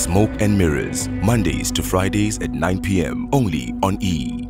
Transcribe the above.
Smoke and Mirrors, Mondays to Fridays at 9 p.m. only on E!